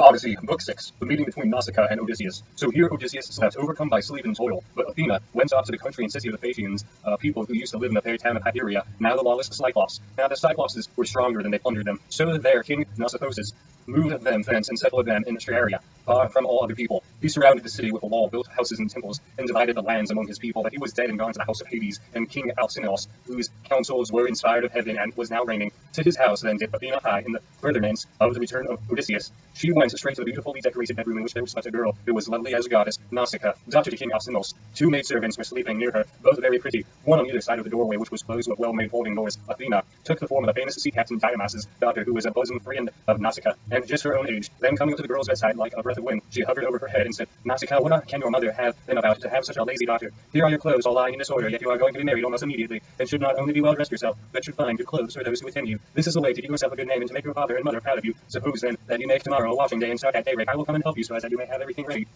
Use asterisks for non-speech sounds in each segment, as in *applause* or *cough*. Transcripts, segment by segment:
Odyssey, Book 6, The Meeting Between Nausicaa and Odysseus. So here Odysseus slept, overcome by sleep and toil, but Athena went off to the country and city of the Phaeacians, uh, people who used to live in the fair town of Hyperia, now the lawless Cyclops. Now the Cyclopses were stronger than they plundered them, so that their king Nausithous moved them thence and settled them in Scheria, far from all other people. He surrounded the city with a wall, built houses and temples, and divided the lands among his people, but he was dead and gone to the house of Hades, and King Alcinous, whose counsels were inspired of heaven and was now reigning, to his house then did Athena high in the furtherance of the return of Odysseus. She went straight to the beautifully decorated bedroom in which there slept a girl who was lovely as a goddess, Nausicaa, daughter to King Alcinous. Two maidservants were sleeping near her, both very pretty, one on either side of the doorway, which was closed with well-made folding doors. Athena took the form of the famous sea captain Dymas's daughter, who was a bosom friend of Nausicaa, and just her own age. Then coming up to the girl's bedside like a breath of wind, she hovered over her head and said, what can your mother have been about to have such a lazy daughter? Here are your clothes all lying in disorder, yet you are going to be married almost immediately, and should not only be well dressed yourself, but should find good clothes for those who attend you. This is the way to give yourself a good name and to make your father and mother proud of you. Suppose then that you make tomorrow a washing day and start at daybreak. I will come and help you so as that you may have everything ready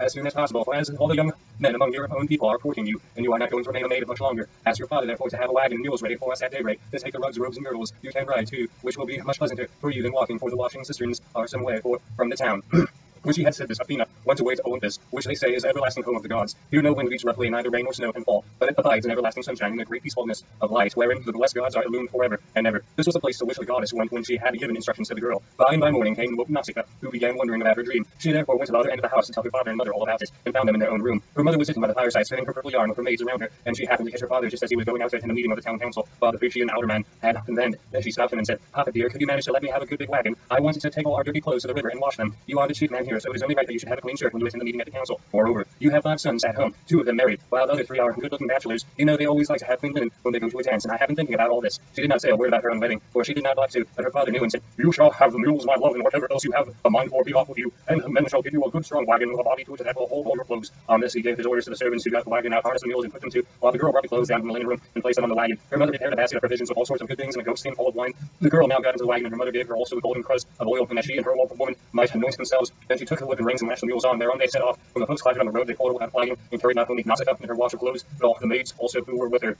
as soon as possible, for as all the young men among your own people are courting you, and you are not going to remain a maid much longer. Ask your father, therefore, to have a wagon and mules ready for us at daybreak, to take the rugs, robes, and girdles. You can ride, too, which will be much pleasanter for you than walking, for the washing cisterns are some way for, from the town. *clears throat* When she had said this, Athena went away to Olympus, which they say is the everlasting home of the gods. Here no wind beats roughly, neither rain nor snow can fall, but it abides in everlasting sunshine and the great peacefulness of light, wherein the blessed gods are illumined forever and ever. This was the place to which the goddess went when she had given instructions to the girl. By and by morning came Nausicaa, who began wondering about her dream. She therefore went to the other end of the house to tell her father and mother all about it, and found them in their own room. Her mother was sitting by the fireside, spinning her purple yarn with her maids around her, and she happened to catch her father just as he was going out attend a meeting of the town council, while the Phaeacian alderman had convened. Then she stopped him and said, Papa dear, could you manage to let me have a good big wagon? I wanted to take all our dirty clothes to the river and wash them. You are the chief man here, so it is only right that you should have a clean shirt when you attend the meeting at the council. Moreover, you have five sons at home, two of them married, while the other three are good-looking bachelors. You know they always like to have clean linen when they go to a dance, and I have been thinking about all this. She did not say a word about her own wedding, for she did not like to, but her father knew and said, You shall have the mules, my love, and whatever else you have a mind for be off with you, and the men shall give you a good strong wagon with a body to it that will hold all your clothes. On this he gave his orders to the servants who got the wagon out, harnessed the mules, and put them to, while the girl brought the clothes down from the linen room and placed them on the wagon. Her mother prepared a basket of provisions with all sorts of good things and a goat skin full of wine. The girl now got into the wagon, and her mother gave her also a golden crust of oil, and that she and her woman might anoint themselves. Then she took the and reins and lashed the mules on. Thereon they set off. When the hoofs clattered on the road, they followed without flagging and carried not only Nausicaa and her wash of clothes, but all the maids also who were with her.